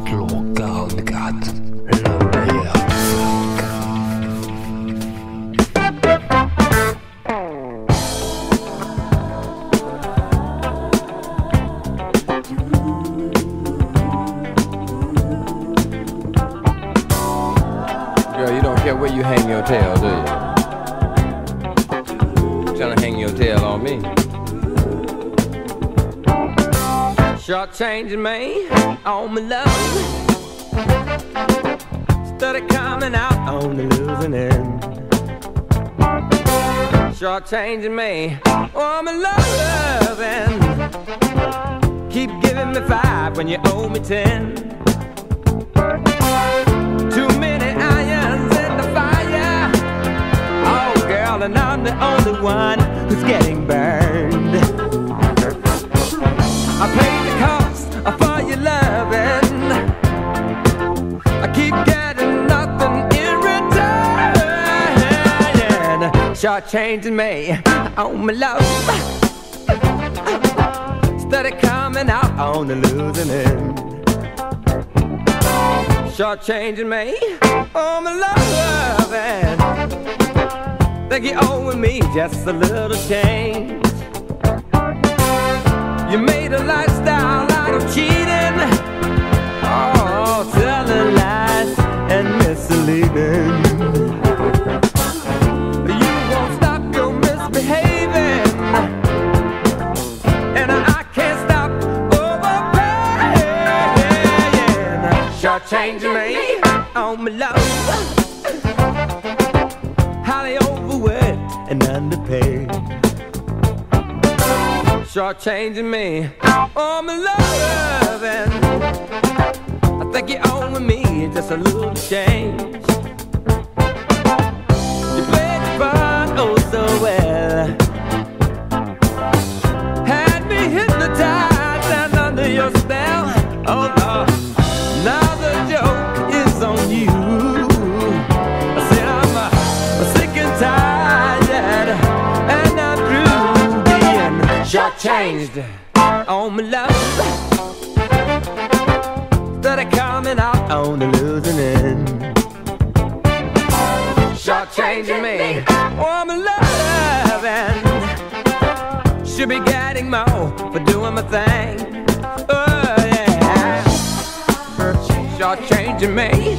Girl, you don't care where you hang your tail, do you? Trying to hang your tail on me. Short changing me on my love. Steady coming out on the losing end. Short changing me on my love. And keep giving me five when you owe me ten. Too many irons in the fire. Oh, girl, and I'm the only one who's getting burned. Short changing me. On my love. Steady coming out on the losing end. Short changing me. On my love. And think you owing me just a little change. You made a lifestyle out of cheating, Short changing me on my love. Highly overworked and underpaid. Short changing me on my love. And I think you owe me just a little change. You played the part oh so well. Had me hypnotized and under your spell. Oh Lord. Being shortchanged on my love. That are coming out on the losing end. Shortchanging me on my love, and should be getting more for doing my thing. Oh yeah short changing me,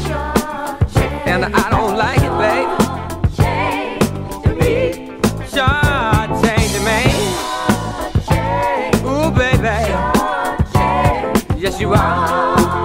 Yes, you are.